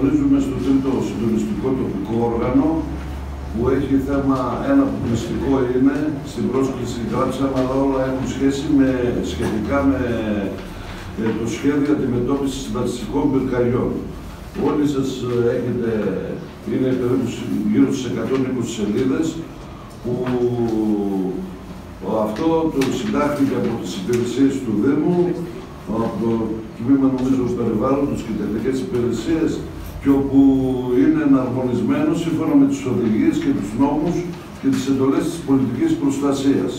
καλωσορίζουμε στο τρίτο συντονιστικό τοπικό όργανο που έχει θέμα, ένα μυστικό είναι, στην πρόσκληση γράψαμε, αλλά όλα έχουν σχέση με, σχετικά με ε, το σχέδιο αντιμετώπισης συνταξιστικών πυρκαγιών. Όλοι σας ε, έχετε, είναι περίπου γύρω στις 120 σελίδες, που αυτό το συντάχθηκε από τις υπηρεσίες του Δήμου, από το τμήμα νομίζω περιβάλλοντος και τεχνικές υπηρεσίες και όπου είναι εναρμονισμένος σύμφωνα με τις οδηγίες και τους νόμους και τις εντολές της πολιτικής προστασίας.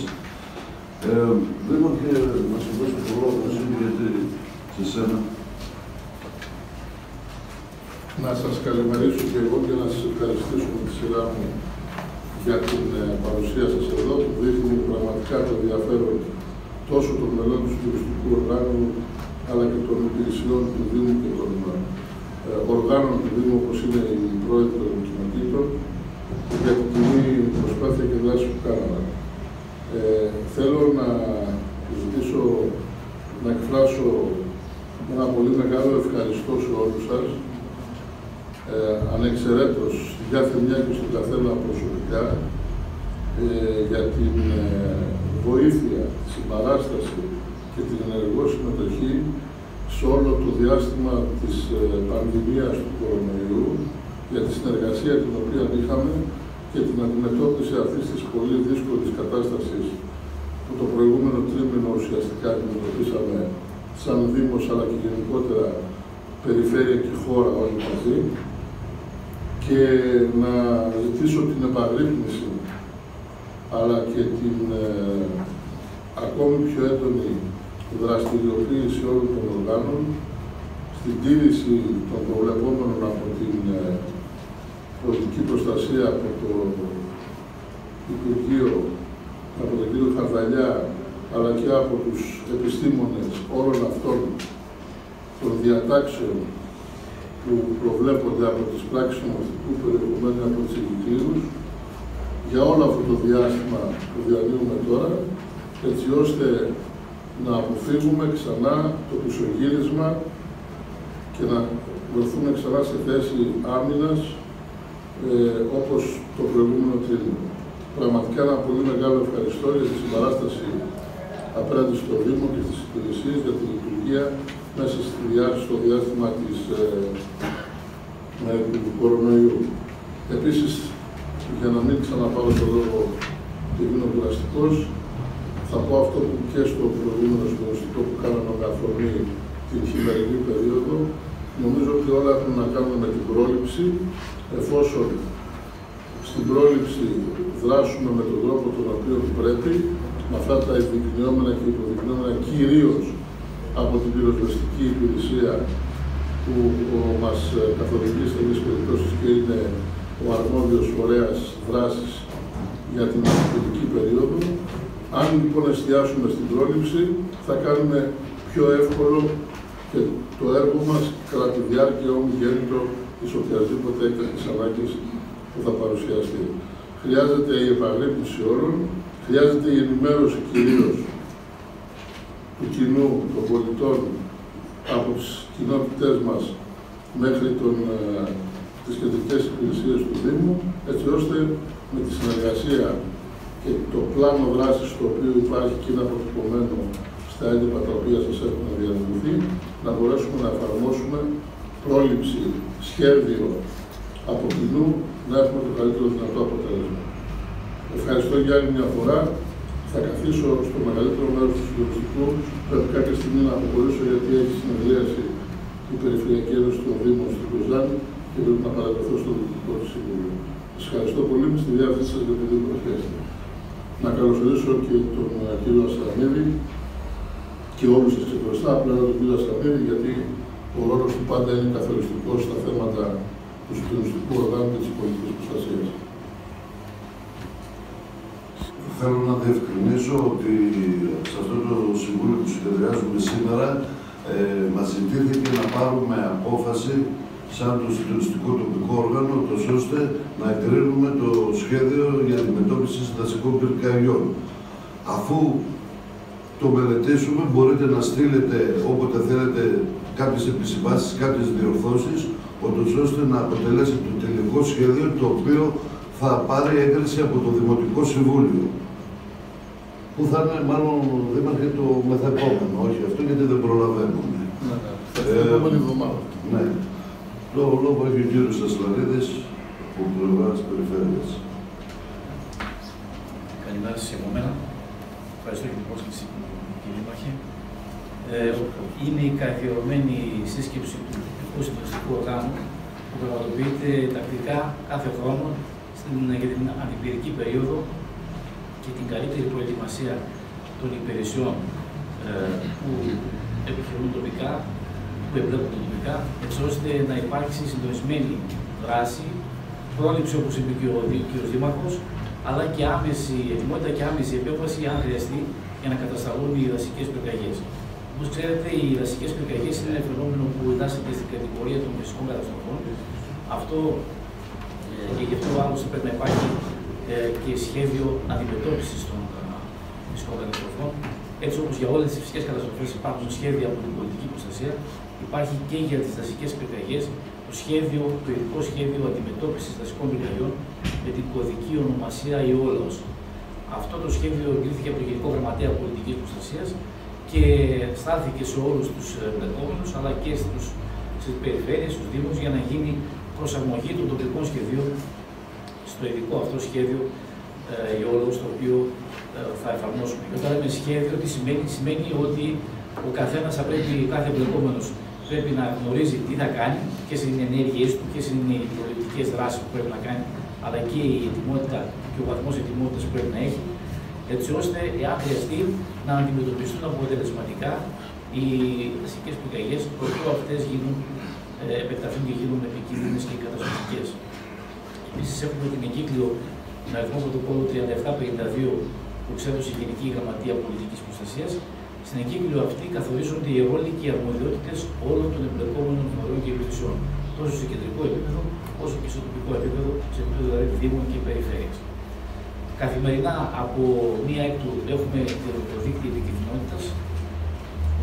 Ε, Δήμαρχε, να σου δώσω το λόγο, γιατί σε σένα. Να σας καλημερίσω και εγώ και να σας ευχαριστήσω με τη σειρά μου για την ε, παρουσία σας εδώ, που δείχνει πραγματικά το ενδιαφέρον τόσο των μελών του τουριστικού οργάνου, αλλά και των υπηρεσιών του Δήμου και των ε, οργάνων του Δήμου, όπως είναι η πρόεδρο των κοινοτήτων, για την κοινή προσπάθεια και δράση που κάναμε. Ε, θέλω να ζητήσω να εκφράσω ένα πολύ μεγάλο ευχαριστώ σε όλους σας, ε, ανεξαιρέτως στην κάθε μια και στον καθένα προσωπικά, ε, για την ε, βοήθεια, τη συμπαράσταση και την ενεργό συμμετοχή σε όλο το διάστημα της ε, πανδημίας του κορονοϊού, για τη συνεργασία την οποία είχαμε και την αντιμετώπιση αυτής της πολύ δύσκολης κατάστασης που το προηγούμενο τρίμηνο ουσιαστικά αντιμετωπίσαμε σαν Δήμος αλλά και γενικότερα περιφέρεια και χώρα όλοι μαζί. Και να ζητήσω την επαγρύπνηση αλλά και την ε, ακόμη πιο έντονη δραστηριοποίηση όλων των οργάνων στην τήρηση των προβλεπόμενων από την ε, πολιτική προστασία από το Υπουργείο, από τον κύριο Χαρδαλιά, αλλά και από τους επιστήμονες όλων αυτών των διατάξεων που προβλέπονται από τις πράξεις νομοθετικού περιεχομένου από τις ειδικήρους για όλο αυτό το διάστημα που διανύουμε τώρα, έτσι ώστε να αποφύγουμε ξανά το πισωγύρισμα και να βρεθούμε ξανά σε θέση άμυνας ε, όπως το προηγούμενο τρίμηνο. Πραγματικά ένα πολύ μεγάλο ευχαριστώ για τη συμπαράσταση απέναντι στο Δήμο και στις υπηρεσίες για τη λειτουργία μέσα στη διάρκεια, στο διάστημα της, ε, του κορονοϊού. Επίσης, για να μην ξαναπάρω το λόγο και γίνω κουραστικός, θα πω αυτό που και στο προηγούμενο συντονιστικό που κάναμε καθομή την χειμερινή περίοδο. Νομίζω ότι όλα έχουν να κάνουν με την πρόληψη, εφόσον στην πρόληψη δράσουμε με τον τρόπο τον οποίο πρέπει, με αυτά τα επιδεικνυόμενα και υποδεικνυόμενα κυρίως από την πυροσβεστική υπηρεσία που μας καθοδηγείς σε τέτοιες περιπτώσεις και είναι ο αρμόδιος φορέας δράσης για την πολιτική περίοδο. Αν λοιπόν εστιάσουμε στην πρόληψη, θα κάνουμε πιο εύκολο και το έργο μας κατά τη διάρκεια γέννητο της οποιασδήποτε έκτακτης ανάγκης που θα παρουσιαστεί. Χρειάζεται η επαγρύπνηση όλων, χρειάζεται η ενημέρωση κυρίως του κοινού, των πολιτών, από τις κοινότητές μας μέχρι τον, ε, τις κεντρικές υπηρεσίες του Δήμου, έτσι ώστε με τη συνεργασία και το πλάνο δράσης το οποίο υπάρχει και είναι αποτυπωμένο στα έντυπα τα οποία σας έχουν διαδηλωθεί, να μπορέσουμε να εφαρμόσουμε πρόληψη, σχέδιο από κοινού, να έχουμε το καλύτερο δυνατό αποτέλεσμα. Ευχαριστώ για άλλη μια φορά. Θα καθίσω στο μεγαλύτερο μέρος του συντονιστικού. Πρέπει κάποια στιγμή να αποχωρήσω γιατί έχει συνεδρίαση η Περιφερειακή Ένωση των Δήμων στην Κοζάνη και πρέπει να παρακολουθώ στο Διοικητικό του Συμβούλιο. Σας ευχαριστώ πολύ με στη διάθεσή σας για την προσθέσετε. Να καλωσορίσω και τον ε, κύριο Αστραμίδη και όλους σας ξεχωριστά, απλά τον κύριο Αστραμίδη, γιατί ο ρόλος του πάντα είναι καθοριστικός στα θέματα του συντονιστικού οργάνου και της πολιτικής προστασίας. Θέλω να διευκρινίσω ότι σε αυτό το συμβούλιο που συνεδριάζουμε σήμερα ε, μας ζητήθηκε να πάρουμε απόφαση σαν το συντονιστικό τοπικό όργανο, ώστε να εγκρίνουμε το σχέδιο για αντιμετώπιση συντασικών πυρκαγιών. Αφού το μελετήσουμε, μπορείτε να στείλετε όποτε θέλετε κάποιες επισημάσεις, κάποιες διορθώσεις, ώστε να αποτελέσει το τελικό σχέδιο το οποίο θα πάρει έγκριση από το Δημοτικό Συμβούλιο. Που θα είναι μάλλον δήμαρχε το μεθεπόμενο, όχι αυτό γιατί δεν προλαβαίνουμε. Ναι, ναι. την ε, επόμενη εβδομάδα. Ναι. Το λόγο έχει ο κύριος Ασλαρίδης από πλευράς τη Περιφέρειας. Καλημέρα σας από μένα. Ευχαριστώ για την πρόσκληση, κύριε Μαχή. Ε, είναι η καθιερωμένη σύσκεψη του Υπουργικού Συντονιστικού Οργάνου που πραγματοποιείται τακτικά κάθε χρόνο στην, για την αντιπηρική περίοδο και την καλύτερη προετοιμασία των υπηρεσιών ε, που επιχειρούν τοπικά, που εμπλέκουν τοπικά, έτσι ώστε να υπάρξει συντονισμένη δράση, πρόληψη όπως είπε και ο κ. Δήμαρχος, αλλά και άμεση ετοιμότητα και άμεση επέμβαση, αν χρειαστεί, για να κατασταλούν οι δασικές πυρκαγιές. Όπως ξέρετε, οι δασικές πυρκαγιές είναι ένα φαινόμενο που εντάσσεται στην κατηγορία των φυσικών καταστροφών. Αυτό ε, και γι' αυτό άλλωστε πρέπει να υπάρχει ε, και σχέδιο αντιμετώπισης των ε, φυσικών καταστροφών. Έτσι όπως για όλες τις φυσικές καταστροφές υπάρχουν σχέδια από την πολιτική προστασία, υπάρχει και για τις δασικές πυρκαγιές το σχέδιο, το ειδικό σχέδιο αντιμετώπισης δασικών πυρκαγιών με την κωδική ονομασία Ιόλαος. Αυτό το σχέδιο εγκρίθηκε από το Γενικό Γραμματέα Πολιτικής Προστασίας και στάθηκε σε όλους τους εμπλεκόμενους αλλά και στις περιφέρειες, στους Δήμους για να γίνει προσαρμογή των τοπικών σχεδίων στο ειδικό αυτό σχέδιο ε, όλο το οποίο ε, θα εφαρμόσουμε. Και όταν λέμε σχέδιο, τι σημαίνει, σημαίνει ότι ο καθένας θα πρέπει, κάθε εμπλεκόμενος πρέπει να γνωρίζει τι θα κάνει, ποιες είναι οι ενέργειές του, ποιες είναι οι πολιτικές δράσεις που πρέπει να κάνει, αλλά και η ετοιμότητα και ο βαθμός ετοιμότητας που πρέπει να έχει, έτσι ώστε, εάν χρειαστεί, να αντιμετωπιστούν αποτελεσματικά οι δασικέ πυρκαγιέ, προτού αυτές γίνουν, ε, επεκταθούν και γίνουν επικίνδυνες και καταστροφικές. Επίσης, έχουμε την εγκύκλιο με αριθμό πρωτοκόλλου 3752 που εξέδωσε η Γενική Γραμματεία Πολιτικής Προστασίας. Στην εγκύκλιο αυτή καθορίζονται οι ρόλοι και οι αρμοδιότητες όλων των εμπλεκόμενων φορέων και υπηρεσιών, τόσο σε κεντρικό επίπεδο όσο και στο τοπικό επίπεδο, σε επίπεδο δηλαδή Δήμων και Περιφέρειας. Καθημερινά από μία έκτου έχουμε το δίκτυο επικοινωνίας.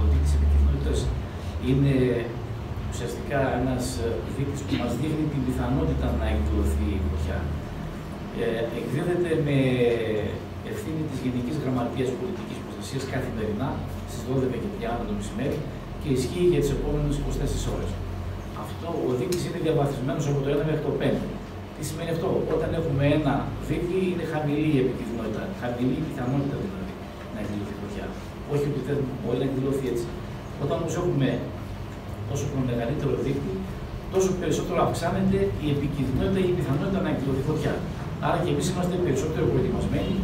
Ο δίκτυος επικοινωνίας είναι ουσιαστικά ένας δείκτη που μας δείχνει την πιθανότητα να εκδηλωθεί η φωτιά. Ε, εκδίδεται με ευθύνη της Γενικής Γραμματείας Πολιτικής Προστασία καθημερινά στις 12 και 30 το μεσημέρι και ισχύει για τις επόμενες 24 ώρες. Αυτό ο δείκτη είναι διαβαθμισμένος από το 1 μέχρι το 5. Τι σημαίνει αυτό, όταν έχουμε ένα δείκτη είναι χαμηλή η επικίνδυνοτητα, χαμηλή η πιθανότητα δηλαδή να εκδηλωθεί φωτιά. Όχι ότι δεν μπορεί να εκδηλωθεί έτσι. Όταν όμως έχουμε όσο έχουμε μεγαλύτερο δείκτη, τόσο περισσότερο αυξάνεται η επικίνδυνοτητα ή η πιθανότητα να εκδηλωθεί φωτιά. Άρα και εμείς είμαστε περισσότερο προετοιμασμένοι.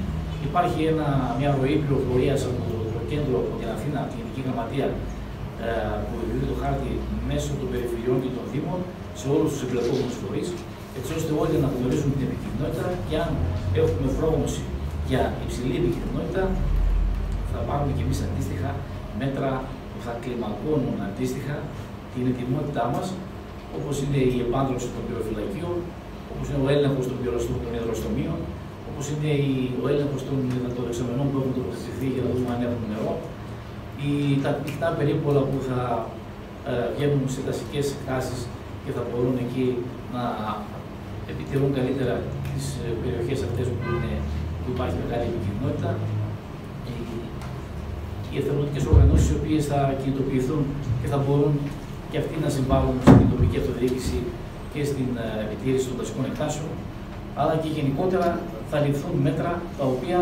Υπάρχει ένα, μια ροή πληροφορίας από το, το, κέντρο από την Αθήνα, την Γενική Γραμματεία, ε, που εκδίδει το χάρτη μέσω των περιφερειών και των Δήμων σε όλους τους εμπλεκόμενους φορείς, έτσι ώστε όλοι να γνωρίζουν την επικίνδυνοτητα και αν έχουμε πρόγνωση για υψηλή επικίνδυνοτητα, θα πάρουμε και εμείς αντίστοιχα μέτρα που θα κλιμακώνουν αντίστοιχα την ετοιμότητά μας, όπως είναι η επάντρωση των πυροφυλακίων, όπως είναι ο έλεγχος των, των υδροστομίων, όπως είναι ο έλεγχος των υδατοδεξαμενών που έχουν τοποθετηθεί για να δούμε αν έχουν νερό, ή τα πυκνά περίπολα που θα ε, βγαίνουν σε δασικέ εκτάσει και θα μπορούν εκεί να επιτηρούν καλύτερα τις ε, περιοχές αυτές που, που υπάρχει μεγάλη επικοινωνία. Οι εθελοντικές οργανώσεις οι οποίες θα κινητοποιηθούν και θα μπορούν και αυτοί να συμβάλλουν στην τοπική αυτοδιοίκηση και στην ε, επιτήρηση των δασικών εκτάσεων, αλλά και γενικότερα θα ληφθούν μέτρα τα οποία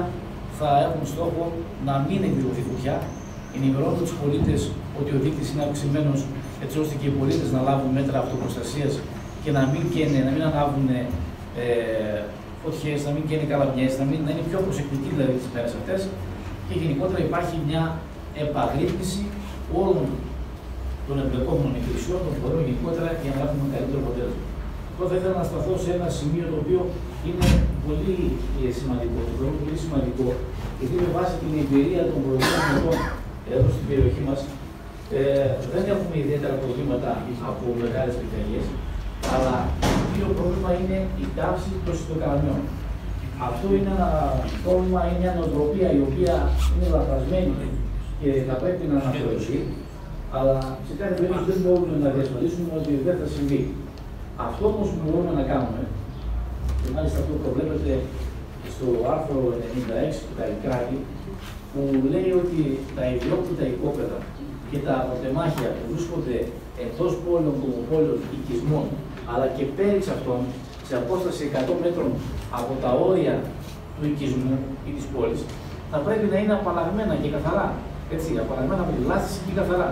θα έχουν στόχο να μην εκδηλωθεί φωτιά, ενημερώνουν τους πολίτες ότι ο δείκτης είναι αυξημένος, έτσι ώστε και οι πολίτες να λάβουν μέτρα αυτοπροστασίας και να μην, καίνε, να μην ανάβουν ε, φωτιές, να μην καίνε καλαμιές, να, μην, να είναι πιο προσεκτικοί δηλαδή τι μέρες αυτές. Και γενικότερα υπάρχει μια επαγρύπνηση όλων των εμπλεκόμενων υπηρεσιών, των φορέων γενικότερα για να έχουμε καλύτερο αποτέλεσμα. Τώρα θα ήθελα να σταθώ σε ένα σημείο το οποίο είναι πολύ ε, σημαντικό, το θεωρώ πολύ σημαντικό, γιατί με βάση την εμπειρία των προηγούμενων ετών εδώ στην περιοχή μας, ε, δεν έχουμε ιδιαίτερα προβλήματα από μεγάλες πυρκαγιές, αλλά το κύριο πρόβλημα είναι η τάξη των συντοκαραμιών. Αυτό είναι ένα πρόβλημα, είναι μια νοοτροπία η οποία είναι λαθασμένη και θα πρέπει να αναφερθεί αλλά σε κάθε περίπτωση δεν μπορούμε να διασφαλίσουμε ότι δεν θα συμβεί. Αυτό όμως που μπορούμε να κάνουμε, και μάλιστα αυτό προβλέπεται στο άρθρο 96 του Καλλικράτη, που λέει ότι τα ιδιόκτητα οικόπεδα και τα αποτεμάχια που βρίσκονται εντός πόλεων, κομμοπόλεων, οικισμών, αλλά και πέρυσι αυτών, σε απόσταση 100 μέτρων από τα όρια του οικισμού ή της πόλης, θα πρέπει να είναι απαλλαγμένα και καθαρά. Έτσι, απαλλαγμένα από τη βλάστηση και καθαρά.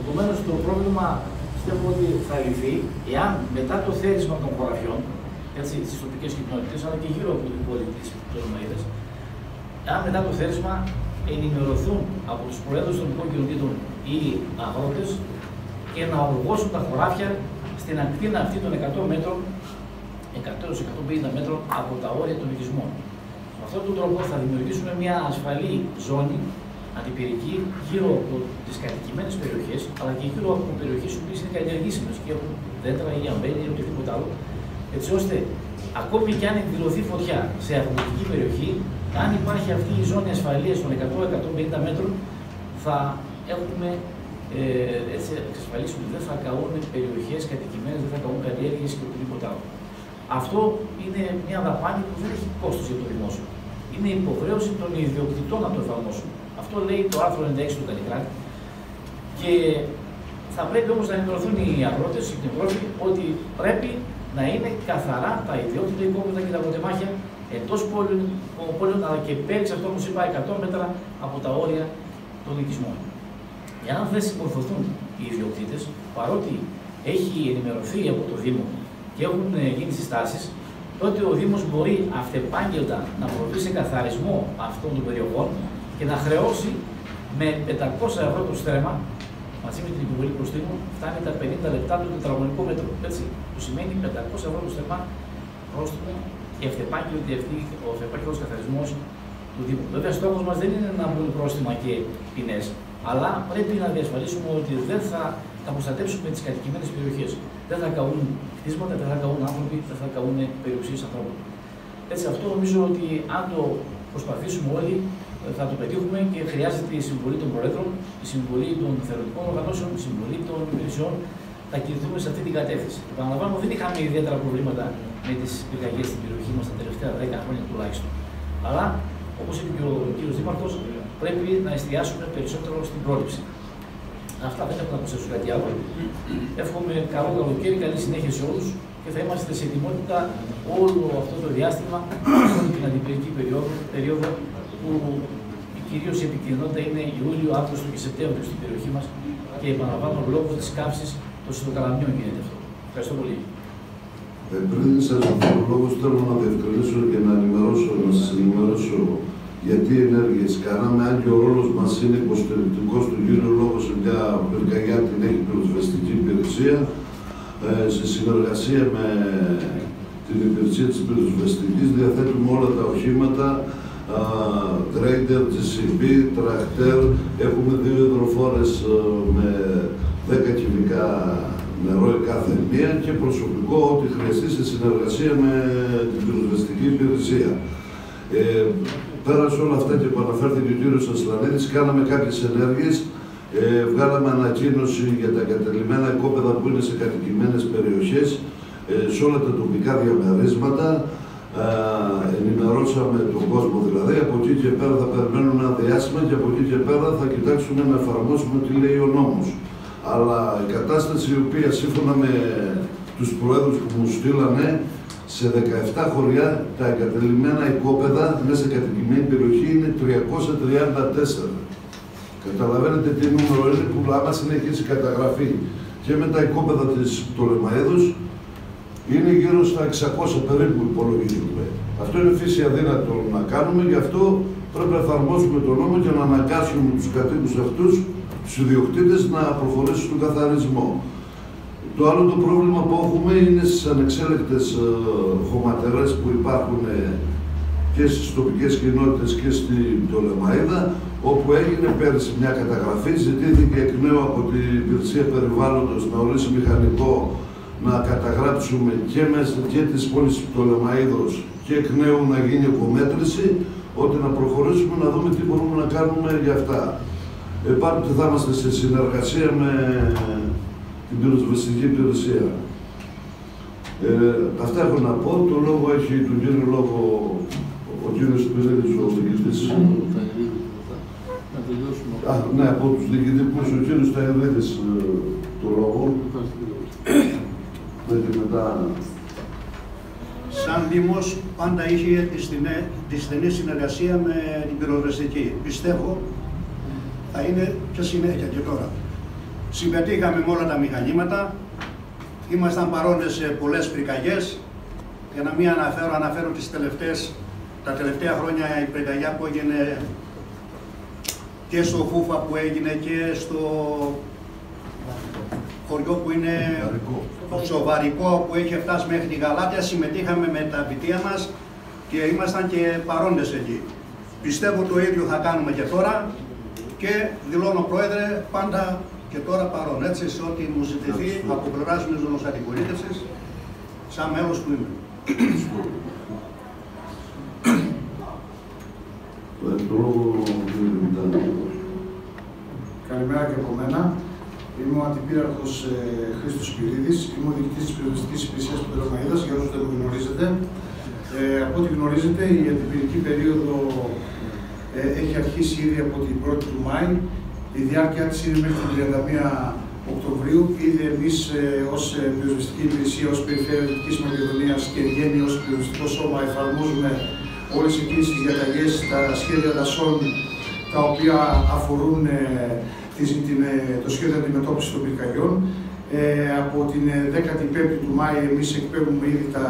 Επομένως, το πρόβλημα πιστεύω ότι θα λυθεί εάν μετά το θέρισμα των χωραφιών, έτσι, στις τοπικές κοινότητες, αλλά και γύρω από την πόλη της Τολμαίδα, αν μετά το θέρισμα ενημερωθούν από τους προέδρους των τοπικών κοινοτήτων οι αγρότες και να οργώσουν τα χωράφια στην ακτίνα αυτή των 100 μέτρων, 100-150 μέτρων από τα όρια των οικισμών. Με αυτόν τον τρόπο θα δημιουργήσουμε μια ασφαλή ζώνη αντιπυρική γύρω από τις κατοικημένες περιοχές, αλλά και γύρω από περιοχές που είναι καλλιεργήσιμες και έχουν δέντρα ή αμπέλια ή οτιδήποτε άλλο, έτσι ώστε ακόμη και αν εκδηλωθεί φωτιά σε αγροτική περιοχή, αν υπάρχει αυτή η ζώνη ασφαλείας των 100-150 μέτρων, θα έχουμε ε, έτσι εξασφαλίσουμε ότι δεν θα καούν περιοχές κατοικημένες, δεν θα καούν καλλιέργειες και οτιδήποτε άλλο. Αυτό είναι μια δαπάνη που δεν έχει κόστος για το δημόσιο. Είναι υποχρέωση των ιδιοκτητών να το εφαρμόσουν. Αυτό λέει το άρθρο 96 του Καλλικράτη. Και θα πρέπει όμως να ενημερωθούν οι αγρότες, οι κτηνοτρόφοι, ότι πρέπει να είναι καθαρά τα ιδιότητα οικόπεδα και τα αποτεμάχια εντός πόλεων, αλλά και πέρυσι αυτό όπω είπα 100 μέτρα από τα όρια των οικισμών. Εάν δεν συμμορφωθούν οι ιδιοκτήτες, παρότι έχει ενημερωθεί από το Δήμο και έχουν ε, γίνει συστάσεις, τότε ο Δήμος μπορεί αυτεπάγγελτα να προβεί σε καθαρισμό αυτών των περιοχών και να χρεώσει με 500 ευρώ το στρέμμα, μαζί με την υποβολή προστήμου, φτάνει τα 50 λεπτά του τετραγωνικού μέτρου. Έτσι, που σημαίνει 500 ευρώ το στρέμμα πρόστιμο και αυτεπάγγελτη αυτή, ο αυτεπάγγελτο καθαρισμός του Δήμου. Βέβαια, στόχος μας δεν είναι να μπουν πρόστιμα και ποινές, αλλά πρέπει να διασφαλίσουμε ότι δεν θα, θα προστατεύσουμε τις κατοικημένες περιοχές. Δεν θα καούν κτίσματα, δεν θα καούν άνθρωποι, δεν θα καούν περιουσίες ανθρώπων. Έτσι, αυτό νομίζω ότι αν το προσπαθήσουμε όλοι, θα το πετύχουμε και χρειάζεται η συμβολή των Προέδρων, η συμβολή των θεωρητικών οργανώσεων, η συμβολή των υπηρεσιών. Θα κινηθούμε σε αυτή την κατεύθυνση. Επαναλαμβάνω, δεν είχαμε ιδιαίτερα προβλήματα με τις πυρκαγιέ στην περιοχή μας τα τελευταία 10 χρόνια τουλάχιστον. Αλλά, όπως είπε και ο κ. Δήμαρχος, πρέπει να εστιάσουμε περισσότερο στην πρόληψη. Αυτά δεν έχω να προσθέσω κάτι άλλο. Εύχομαι καλό καλοκαίρι, καλή συνέχεια σε όλους και θα είμαστε σε ετοιμότητα όλο αυτό το διάστημα, όλη την αντιπληκτική περίοδο, περίοδο που κυρίως η επικοινωνία είναι Ιούλιο, Αύγουστο και Σεπτέμβριο στην περιοχή μας και επαναλαμβάνω λόγω της καύσης των συντοκαλαμιών γίνεται αυτό. Ευχαριστώ πολύ. Ε, πριν σα δώσω το λόγος, θέλω να διευκρινίσω και να ενημερώσω, να σας ενημερώσω γιατί ενέργειες κάναμε. Αν και ο ρόλος μας είναι υποστηρικτικός του γύρω λόγω σε μια πυρκαγιά την έχει πυροσβεστική υπηρεσία, ε, σε συνεργασία με την υπηρεσία της πυροσβεστικής διαθέτουμε όλα τα οχήματα Trader, GCB, Tractor, έχουμε δύο υδροφόρες ε, με 10 κυβικά νερό η κάθε μία και προσωπικό ό,τι χρειαστεί σε συνεργασία με την πυροσβεστική υπηρεσία. Ε, πέρα σε όλα αυτά και που αναφέρθηκε ο κύριος Ασλανίδης, κάναμε κάποιες ενέργειες ε, βγάλαμε ανακοίνωση για τα εγκατελειμμένα οικόπεδα που είναι σε κατοικημένες περιοχές, ε, σε όλα τα τοπικά διαμερίσματα. Ε, ενημερώσαμε τον κόσμο δηλαδή. Από εκεί και πέρα θα περιμένουμε ένα διάστημα και από εκεί και πέρα θα κοιτάξουμε να εφαρμόσουμε τι λέει ο νόμος. Αλλά η κατάσταση η οποία σύμφωνα με τους προέδρους που μου στείλανε σε 17 χωριά τα εγκατελειμμένα οικόπεδα μέσα σε κατοικημένη περιοχή είναι 334. Καταλαβαίνετε τι νούμερο είναι που άμα συνεχίσει η καταγραφή και με τα οικόπεδα της Πτολεμαίδους είναι γύρω στα 600 περίπου υπολογίζουμε. Αυτό είναι φύση αδύνατο να κάνουμε, γι' αυτό πρέπει να εφαρμόσουμε τον νόμο και να αναγκάσουμε τους κατοίκους αυτούς, τους ιδιοκτήτες, να προχωρήσουν στον καθαρισμό. Το άλλο το πρόβλημα που έχουμε είναι στις ανεξέλεκτες ε, χωματερές που υπάρχουν ε, και στις τοπικές κοινότητες και στην Πτολεμαίδα, όπου έγινε πέρσι μια καταγραφή, ζητήθηκε εκ νέου από την Υπηρεσία Περιβάλλοντος να ορίσει μηχανικό να καταγράψουμε και μέσα και τις πόλεις του Λεμαΐδος και εκ νέου να γίνει απομέτρηση, ότι να προχωρήσουμε να δούμε τι μπορούμε να κάνουμε για αυτά. Επάνω θα είμαστε σε συνεργασία με την πυροσβεστική υπηρεσία. Ε, αυτά έχω να πω. Το λόγο έχει τον κύριο λόγο ο κύριος Πυρίδης, ο διοικητής. Α, ναι, από τους διοικητικούς, ο κύριος Ταϊδίδης ε, το λόγο. Και μετά σαν Δήμος πάντα είχε τη στενή, τη στενή συνεργασία με την πυροσβεστική. Πιστεύω θα είναι και συνέχεια και τώρα. Συμμετείχαμε με όλα τα μηχανήματα, ήμασταν παρόντες σε πολλές πυρκαγιές. Για να μην αναφέρω, αναφέρω τις τελευταίες, τα τελευταία χρόνια η πυρκαγιά που έγινε και στο Φούφα που έγινε και στο χωριό που είναι σοβαρικό που έχει φτάσει μέχρι τη Γαλάτια, συμμετείχαμε με τα πιτία μας και ήμασταν και παρόντες εκεί. Πιστεύω το ίδιο θα κάνουμε και τώρα και δηλώνω Πρόεδρε πάντα και τώρα παρόν, έτσι, σε ό,τι μου ζητηθεί από πλευράς της αντιπολίτευσης, σαν μέλος που είμαι. Καλημέρα και από μένα. Είμαι ο Αντιπύραρχος ε, Χρήστος Πυρίδη. Είμαι ο διοικητής της Περιοριστική Υπηρεσίας του Πετρομαίδα, για όσους δεν με γνωρίζετε. Ε, από ό,τι γνωρίζετε, η αντιπυρική περίοδο ε, έχει αρχίσει ήδη από την 1η του Μάη. Η διάρκεια της είναι μέχρι την 31 Οκτωβρίου. Ήδη εμείς ε, ως ε, πυροσβεστική υπηρεσία, ως Περιφέρεια Δυτικής Μακεδονίας και γέννη ως πυροσβεστικό σώμα εφαρμόζουμε όλες εκείνες τις διαταγές, τα σχέδια δασών τα οποία αφορούν ε, ε, το σχέδιο αντιμετώπισης των πυρκαγιών. Ε, από την 15η του Μάη εμείς εκπέμπουμε ήδη τα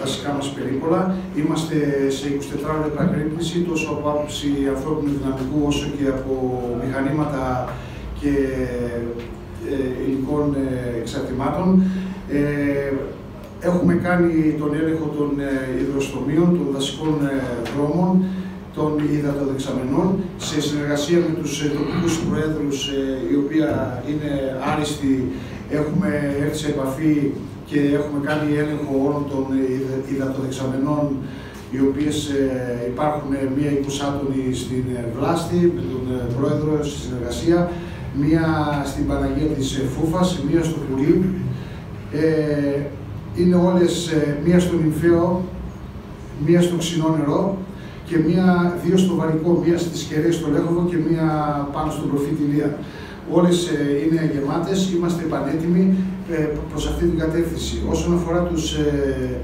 βασικά μας περίπολα. Είμαστε σε 24 ώρες επαγρύπνηση τόσο από άποψη ανθρώπινου δυναμικού όσο και από μηχανήματα και ε, υλικών ε, εξαρτημάτων. Ε, έχουμε κάνει τον έλεγχο των ε, υδροστομίων, των δασικών δρόμων, των υδατοδεξαμενών σε συνεργασία με τους ε, τοπικούς προέδρους ε, οι οποία είναι άριστοι έχουμε έρθει σε επαφή και έχουμε κάνει έλεγχο όλων των υδατοδεξαμενών οι οποίες ε, υπάρχουν μία εικοσάτονη στην Βλάστη με τον πρόεδρο στη συνεργασία, μία στην Παναγία της Φούφας, μία στο Κουρί. είναι όλες μία στο Νυμφαίο, μία στο Ξινό Νερό και μία, δύο στο Βαρικό, μία στις Κεραίες στο Λέχοβο και μία πάνω στον προφήτη Λία. Όλες ε, είναι γεμάτες, είμαστε πανέτοιμοι ε, προς αυτή την κατεύθυνση. Όσον αφορά τους, ε,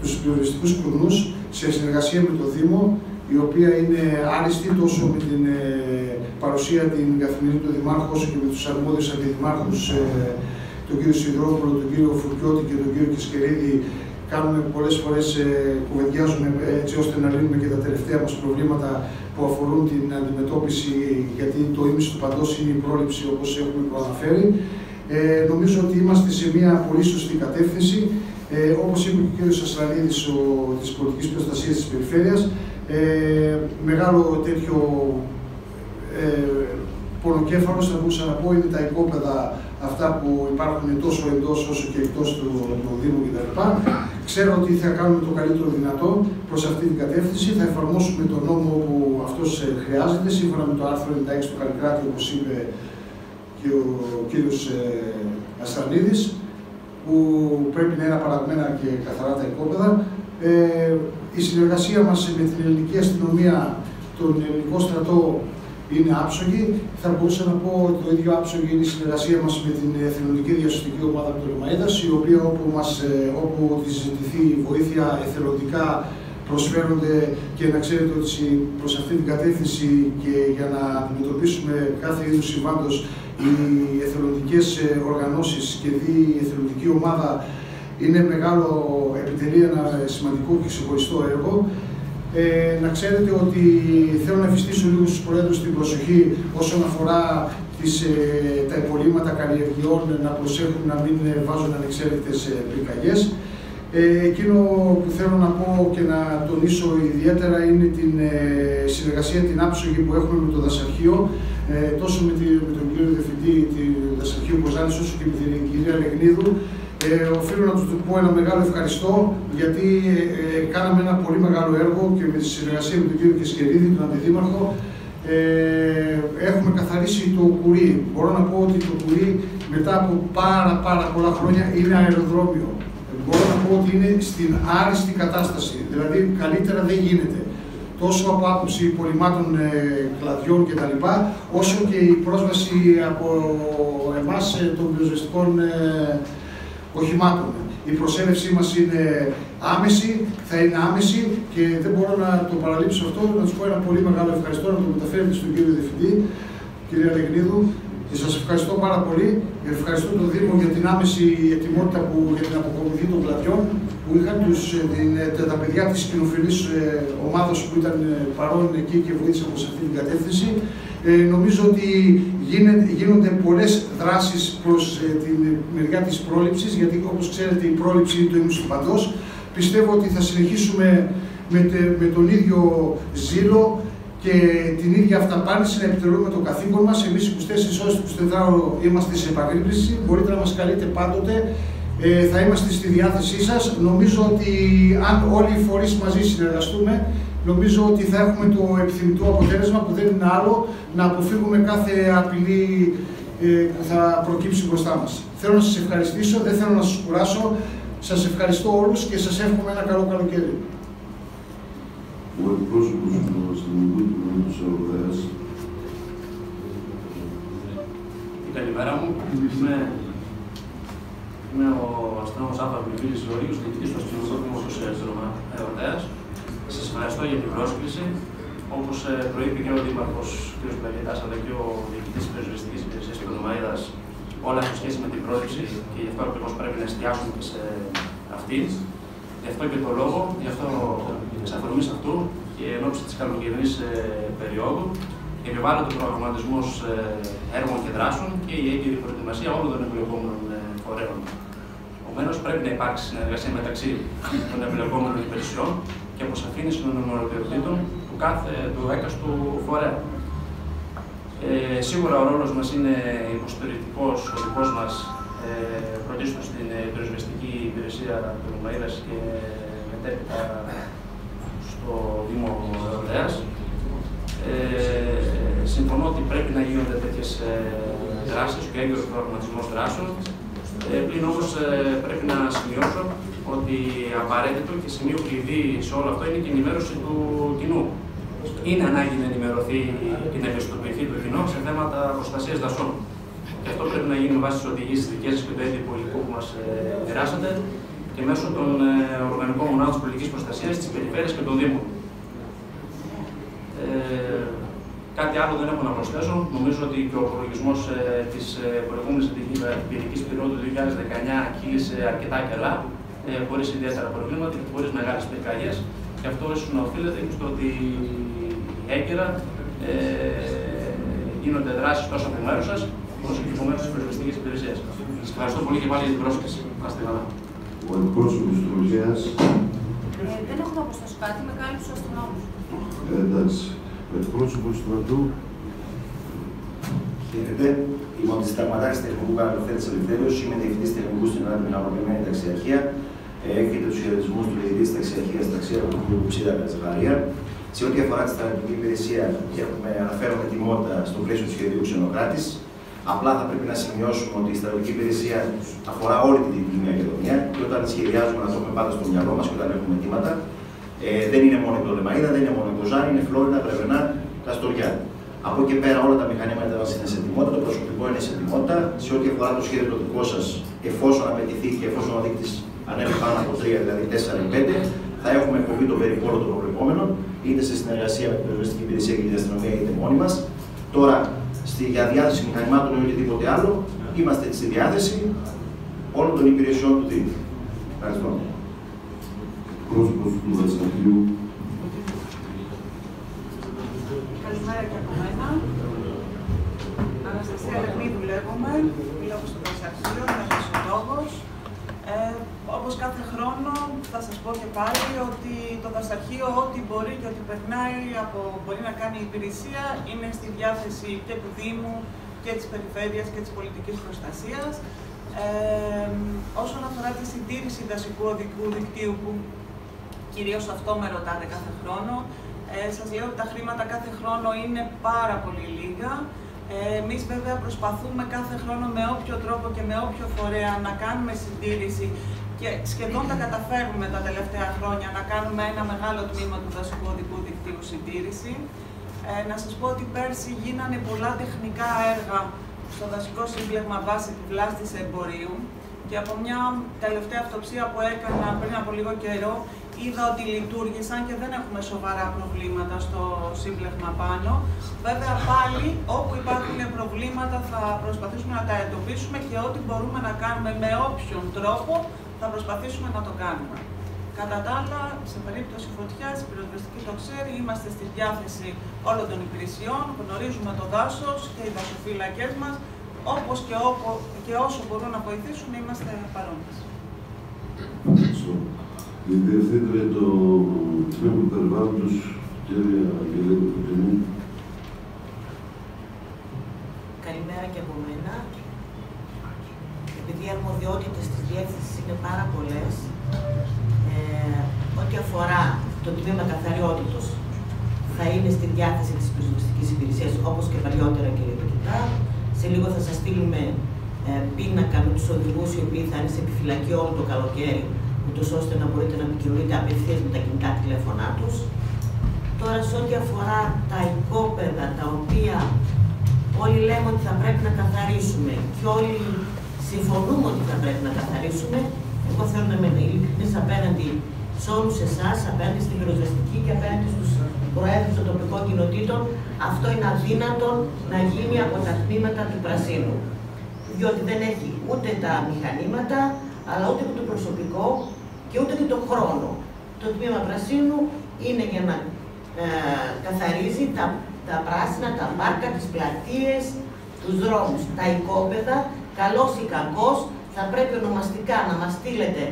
τους περιοριστικούς σε συνεργασία με το Δήμο, η οποία είναι άριστη τόσο με την ε, παρουσία την καθημερινή του Δημάρχου, όσο και με τους αρμόδιους αντιδημάρχους, ε, τον κύριο Σιδρόπουλο, τον κύριο Φουρκιώτη και τον κύριο Κισκερίδη, κάνουμε πολλές φορές, ε, κουβεντιάζουμε έτσι ώστε να λύνουμε και τα τελευταία μας προβλήματα που αφορούν την αντιμετώπιση, γιατί το ίμιση του παντός είναι η πρόληψη όπως έχουμε προαναφέρει. Ε, νομίζω ότι είμαστε σε μια πολύ σωστή κατεύθυνση. Ε, όπως είπε και ο κ. Αστραλίδης ο, της πολιτικής προστασίας της περιφέρειας, ε, μεγάλο τέτοιο ε, πονοκέφαλος θα μπορούσα να πω είναι τα οικόπεδα αυτά που υπάρχουν τόσο εντός όσο και εκτός του, του Δήμου κτλ. Ξέρω ότι θα κάνουμε το καλύτερο δυνατό προς αυτή την κατεύθυνση. Θα εφαρμόσουμε τον νόμο που αυτός ε, χρειάζεται, σύμφωνα με το άρθρο 96 του Καλλικράτη, όπως είπε και ο κύριος ε, Αστρανίδης, που πρέπει να είναι απαραγμένα και καθαρά τα οικόπεδα. Ε, η συνεργασία μας με την ελληνική αστυνομία, τον ελληνικό στρατό είναι άψογη. Θα μπορούσα να πω ότι το ίδιο άψογη είναι η συνεργασία μας με την εθελοντική διασωστική ομάδα του Λεμαίδας, η οποία όπου, μας, ε, όπου τη ζητηθεί βοήθεια εθελοντικά προσφέρονται και να ξέρετε ότι προς αυτή την κατεύθυνση και για να αντιμετωπίσουμε κάθε είδους συμβάντο οι εθελοντικές ε, οργανώσεις και η εθελοντική ομάδα είναι μεγάλο επιτελεί ένα σημαντικό και ξεχωριστό έργο. Ε, να ξέρετε ότι θέλω να εφιστήσω λίγο στους Προέδρους την προσοχή όσον αφορά τις, ε, τα υπολείμματα καλλιεργειών να προσέχουν να μην βάζουν ανεξέλεγκτες ε, πυρκαγιές. Ε, εκείνο που θέλω να πω και να τονίσω ιδιαίτερα είναι την ε, συνεργασία, την άψογη που έχουμε με το δασαρχείο, ε, τόσο με, τη, με τον κύριο Διευθυντή του Δασαρχείου Κοζάνης, όσο και με την κυρία Λεγνίδου, ε, οφείλω να τους πω ένα μεγάλο ευχαριστώ γιατί ε, κάναμε ένα πολύ μεγάλο έργο και με τη συνεργασία με τον κύριο Κεσκερίδη, τον Αντιδήμαρχο, ε, έχουμε καθαρίσει το κουρί. Μπορώ να πω ότι το κουρί μετά από πάρα πάρα πολλά χρόνια είναι αεροδρόμιο. Μπορώ να πω ότι είναι στην άριστη κατάσταση. Δηλαδή καλύτερα δεν γίνεται. Τόσο από άποψη πολυμάτων ε, κλαδιών κτλ. όσο και η πρόσβαση από εμάς ε, των πυροσβεστικών ε, οχημάτων. Η προσέλευσή μας είναι άμεση, θα είναι άμεση και δεν μπορώ να το παραλείψω αυτό, να τους πω ένα πολύ μεγάλο ευχαριστώ, να το μεταφέρετε στον κύριο Διευθυντή, κύριε Αλεγνίδου, και σας ευχαριστώ πάρα πολύ. Ευχαριστώ τον Δήμο για την άμεση ετοιμότητα που, για την αποκομιδή των πλατιών που είχαν τους, ε, την, ε, τα παιδιά της κοινοφιλής ε, ομάδας που ήταν παρόν εκεί και βοήθησαν προς αυτή την κατεύθυνση. Ε, νομίζω ότι γίνονται πολλές δράσεις προς ε, την μεριά της πρόληψης, γιατί όπως ξέρετε η πρόληψη είναι το ημισοπαντός. Πιστεύω ότι θα συνεχίσουμε με, με τον ίδιο ζήλο και την ίδια αυταπάνηση να επιτελούμε το καθήκον μας. Εμείς 24 ώρες τους 24 είμαστε σε επαγρύπνηση, μπορείτε να μας καλείτε πάντοτε. Ε, θα είμαστε στη διάθεσή σας. Νομίζω ότι αν όλοι οι φορείς μαζί συνεργαστούμε, νομίζω ότι θα έχουμε το επιθυμητό αποτέλεσμα που δεν είναι άλλο να αποφύγουμε κάθε απειλή ε, που θα προκύψει μπροστά μας. Θέλω να σας ευχαριστήσω, δεν θέλω να σας κουράσω. Σας ευχαριστώ όλους και σας εύχομαι ένα καλό καλοκαίρι ο εκπρόσωπος του Αστυνομικού Τμήματος Αγροδέας. Καλημέρα μου. Είμαι, είμαι ο αστυνόμος Άπα Μιλβίλης Ζωρίγος, διοικητής του Αστυνομικού Τμήματος Αγροδέας. Σας ευχαριστώ για την πρόσκληση. Όπως ε, προείπε και ο Δήμαρχος κ. Πλαγιετάς, αλλά και ο διοικητής της Πυροσβεστικής Υπηρεσίας κ. Νομαίδας, όλα έχουν σχέση με την πρόληψη και γι' αυτό ακριβώς πρέπει να εστιάσουμε και σε αυτή. Γι' αυτό και το λόγο, γι' αυτό εξ αφορμή αυτού και εν ώψη της καλοκαιρινής ε, περίοδου, επιβάλλεται ο προγραμματισμός ε, έργων και δράσεων και η έγκυρη προετοιμασία όλων των εμπλεκόμενων ε, φορέων. Επομένως, πρέπει να υπάρξει συνεργασία μεταξύ των εμπλεκόμενων υπηρεσιών και αποσαφήνιση των νομοθετήτων του κάθε του έκαστου φορέα. Ε, σίγουρα ο ρόλος μας είναι υποστηρικτικός, ο δικός μας ε, πρωτίστως στην πυροσβεστική υπηρεσία του Μαΐδας και μετέπειτα στο Δήμο Εορταίας. Ε, συμφωνώ ότι πρέπει να γίνονται τέτοιες δράσεις και έγκυρος προγραμματισμός δράσεων. Ε, πλην όμως ε, πρέπει να σημειώσω ότι απαραίτητο και σημείο κλειδί σε όλο αυτό είναι και η ενημέρωση του κοινού. Είναι ανάγκη να ενημερωθεί και να ευαισθητοποιηθεί το κοινό σε θέματα προστασίας δασών. Και αυτό πρέπει να γίνει με βάση τις οδηγίες της δική σα και το έντυπο υλικού που μας μοιράσατε και μέσω των ε, οργανικών μονάδων της πολιτικής προστασίας, της περιφέρειας και των Δήμων. Ε, κάτι άλλο δεν έχω να προσθέσω. Νομίζω ότι και ο προλογισμό ε, της ε, προηγούμενης πυρηνική περίοδου 2019 κύλησε αρκετά καλά, ε, χωρίς ιδιαίτερα προβλήματα και χωρίς μεγάλες πυρκαγιές. Και αυτό ίσω να οφείλεται στο ότι έγκαιρα ε, γίνονται δράσεις τόσο από μέρους σας, όσο και από μέρους της πυροσβεστική υπηρεσίας. Σας ευχαριστώ πολύ και πάλι για την πρόσκληση. Να είστε καλά ο εκπρόσωπος του ΟΓΕΑΣ. Ε, δεν έχω να προσθέσω κάτι, με κάλυψε ο αστυνόμος. Ε, εντάξει. Ο εκπρόσωπος του στρατού. Χαίρετε. Είμαι ο συνταγματάρχη τεχνικού καταπληκτή Ελευθέρω. Είμαι διευθυντής τεχνικού στην αναπτυγμένη ταξιαρχία. Έχετε του χαιρετισμού του διευθυντή τη ταξιαρχία ταξία του κ. Ψήρα Κατζαχαρία. Σε ό,τι αφορά τη στρατιωτική υπηρεσία, έχουμε αναφέρομαι τιμότητα στο πλαίσιο του σχεδίου Ξενοκράτης. Απλά θα πρέπει να σημειώσουμε ότι η στρατιωτική υπηρεσία αφορά όλη την Δυτική Μακεδονία και όταν σχεδιάζουμε να το έχουμε πάντα στο μυαλό μας και όταν έχουμε αιτήματα, ε, δεν είναι μόνο η Πτολεμαίδα, δεν είναι μόνο η Κοζάνη, είναι Φλόρινα, Γρεβενά, Καστοριά. Από εκεί πέρα όλα τα μηχανήματα μας είναι σε ετοιμότητα, το προσωπικό είναι σε ετοιμότητα. Σε ό,τι αφορά το σχέδιο το δικό σας, εφόσον απαιτηθεί και εφόσον ο δείκτης ανέβει πάνω από 3, δηλαδή 4 ή 5, θα έχουμε εκπομπή των περιπόλων των προβλεπόμενων, είτε σε συνεργασία με την περιοριστική υπηρεσία και την αστυνομία, είτε μόνοι μας. Τώρα, στη, για διάθεση μηχανημάτων ή οτιδήποτε άλλο, είμαστε στη διάθεση όλων των υπηρεσιών του Δήμου. Ευχαριστώ. Πρόσωπος του Βασιλείου. Καλημέρα και από μένα. Αναστασία Λεχνίδου λέγομαι, μιλάω στο Βασιλείο, είμαι φυσιολόγος. Ε, όπως κάθε χρόνο θα σας πω και πάλι ότι το δασαρχείο ό,τι μπορεί και ό,τι περνάει από μπορεί να κάνει η υπηρεσία είναι στη διάθεση και του Δήμου και της Περιφέρειας και της πολιτικής προστασίας. Ε, όσον αφορά τη συντήρηση δασικού οδικού δικτύου που κυρίως αυτό με ρωτάτε κάθε χρόνο, ε, σας λέω ότι τα χρήματα κάθε χρόνο είναι πάρα πολύ λίγα. Ε, Εμείς βέβαια προσπαθούμε κάθε χρόνο με όποιο τρόπο και με όποιο φορέα να κάνουμε συντήρηση και σχεδόν τα καταφέρουμε τα τελευταία χρόνια να κάνουμε ένα μεγάλο τμήμα του δασικού οδικού δικτύου συντήρηση. Ε, να σας πω ότι πέρσι γίνανε πολλά τεχνικά έργα στο δασικό σύμπλεγμα βάση του βλάστης εμπορίου και από μια τελευταία αυτοψία που έκανα πριν από λίγο καιρό είδα ότι λειτουργήσαν και δεν έχουμε σοβαρά προβλήματα στο σύμπλεγμα πάνω. Βέβαια πάλι όπου υπάρχουν προβλήματα θα προσπαθήσουμε να τα εντοπίσουμε και ό,τι μπορούμε να κάνουμε με όποιον τρόπο θα προσπαθήσουμε να το κάνουμε. Κατά τα άλλα, σε περίπτωση φωτιάς, η πυροσβεστική το ξέρει, είμαστε στη διάθεση όλων των υπηρεσιών, γνωρίζουμε το δάσος και οι δασοφύλακές μας, όπως και, και όσο μπορούν να βοηθήσουν, είμαστε παρόντες. Η Διευθύντρια του Τμήματος Περιβάλλοντο, κυρία Αγγελίδη Κουτινή. Καλημέρα και από μένα. Επειδή οι αρμοδιότητες τη διεύθυνση είναι πάρα πολλές, ε, ό,τι αφορά το τμήμα καθαριότητος θα είναι στη διάθεση της πυροσβεστικής υπηρεσίας όπως και παλιότερα και λεπτοκοιτά. Σε λίγο θα σας στείλουμε ε, πίνακα με τους οδηγούς οι οποίοι θα είναι σε επιφυλακή όλο το καλοκαίρι ούτως ώστε να μπορείτε να επικοινωνείτε απευθείας με τα κινητά τηλέφωνά τους. Τώρα σε ό,τι αφορά τα οικόπεδα τα οποία όλοι λέμε ότι θα πρέπει να καθαρίσουμε και όλοι συμφωνούμε ότι θα πρέπει να καθαρίσουμε, εγώ θέλω να είμαι ειλικρινής απέναντι σε όλους εσάς, απέναντι στην πυροσβεστική και απέναντι στους προέδρους των τοπικών κοινοτήτων. Αυτό είναι αδύνατο να γίνει από τα τμήματα του πρασίνου. Διότι δεν έχει ούτε τα μηχανήματα, αλλά ούτε και το προσωπικό και ούτε και το χρόνο. Το τμήμα πρασίνου είναι για να ε, καθαρίζει τα, τα πράσινα, τα πάρκα, τις πλατείες, τους δρόμους, τα οικόπεδα, καλός ή κακός, θα πρέπει ονομαστικά να μας στείλετε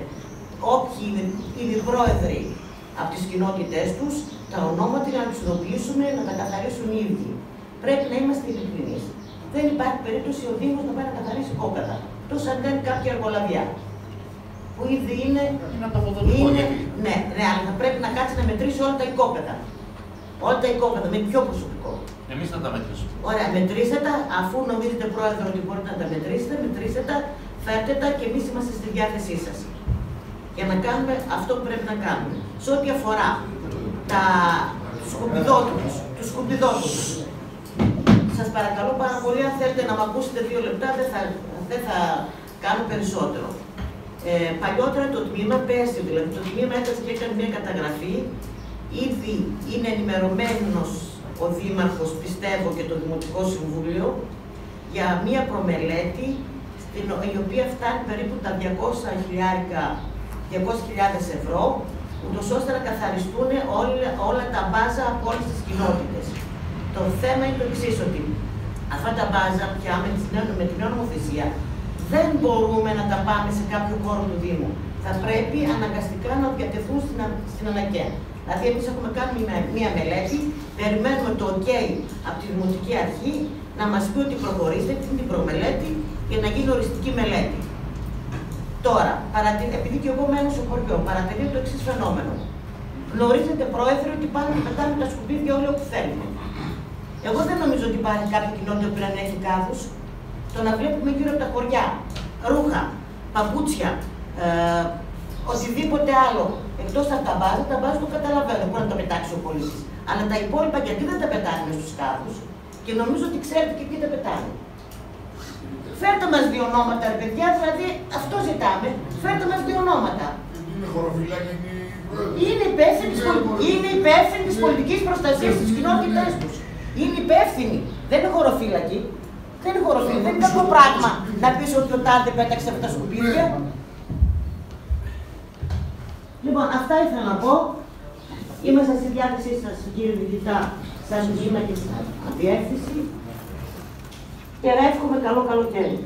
όποιοι είναι οι πρόεδροι από τις κοινότητές τους, τα ονόματα για να τους ειδοποιήσουμε, να τα καθαρίσουν οι ίδιοι. Πρέπει να είμαστε ειλικρινείς. Δεν υπάρχει περίπτωση ο Δήμος να πάει να καθαρίσει κόπεδα. Τόσο αν κάνει κάποια εργολαβιά. Που ήδη είναι. είναι ναι, ναι, αλλά θα πρέπει να κάτσει να μετρήσει όλα τα οικόπεδα. Όλα τα οικόπεδα με πιο προσωπικό. Εμείς θα τα μετρήσουμε. Ωραία, μετρήστε τα, αφού νομίζετε πρόεδρο ότι μπορείτε να τα μετρήσετε, μετρήστε τα, φέρτε τα και εμείς είμαστε στη διάθεσή σας. Για να κάνουμε αυτό που πρέπει να κάνουμε. Σε ό,τι αφορά τα σκουπιδότυπους, τους σκουπιδότυπους, σας παρακαλώ πάρα πολύ, αν θέλετε να με ακούσετε δύο λεπτά, δεν θα, δεν θα κάνω περισσότερο. Ε, παλιότερα το τμήμα, πέρσι δηλαδή, το τμήμα έκατσε και έκανε μια καταγραφή. Ήδη είναι ενημερωμένος ο Δήμαρχος, πιστεύω και το Δημοτικό Συμβούλιο, για μια προμελέτη στην, η οποία φτάνει περίπου τα 200.000 ευρώ, ούτως ώστε να καθαριστούν όλα, όλα τα μπάζα από όλες τις κοινότητες. Το θέμα είναι το εξής ότι αυτά τα μπάζα πια με, με την νέα νομοθεσία δεν μπορούμε να τα πάμε σε κάποιο χώρο του Δήμου. Θα πρέπει αναγκαστικά να διατεθούν στην, στην ΑΝΑΚΕ. Δηλαδή, εμείς έχουμε κάνει μια, μελέτη, περιμένουμε το OK από τη Δημοτική Αρχή να μας πει ότι προχωρήστε την προμελέτη για να γίνει οριστική μελέτη. Τώρα, επειδή και εγώ μένω στο χωριό, παρατηρεί το εξής φαινόμενο. Γνωρίζετε, Πρόεδρε, ότι πάνε να πετάνε τα σκουπίδια όλοι όπου θέλουν. Εγώ δεν νομίζω ότι υπάρχει κάποια κοινότητα που να έχει κάδου. Το να βλέπουμε γύρω από τα χωριά ρούχα, παπούτσια, ε, οτιδήποτε άλλο εκτός από τα μπάζα, τα μπάζα το καταλαβαίνω. Μπορεί να τα πετάξει ο πολίτης. Αλλά τα υπόλοιπα γιατί δεν τα πετάνε στους κάδου και νομίζω ότι ξέρετε και ποιοι τα πετάνε. Φέρτε μας δύο ονόματα, ρε παιδιά, δηλαδή αυτό ζητάμε. Φέρτε μας δύο ονόματα. Είναι χωροφυλάκια και είναι υπεύθυνοι, είναι υπεύθυνοι της πολιτικής προστασίας της κοινότητάς τους. Είναι υπεύθυνοι. Δεν είναι χωροφύλακοι. Δεν είναι χωροφύλακοι. Δεν είναι κάποιο πράγμα να πεις ότι ο Τάδε πέταξε αυτά τα σκουπίδια. Λοιπόν, αυτά ήθελα να πω. Είμαστε στη διάθεσή σας, κύριε Διευθυντά, σαν βήμα και σαν διεύθυνση. Και εύχομαι καλό καλοκαίρι.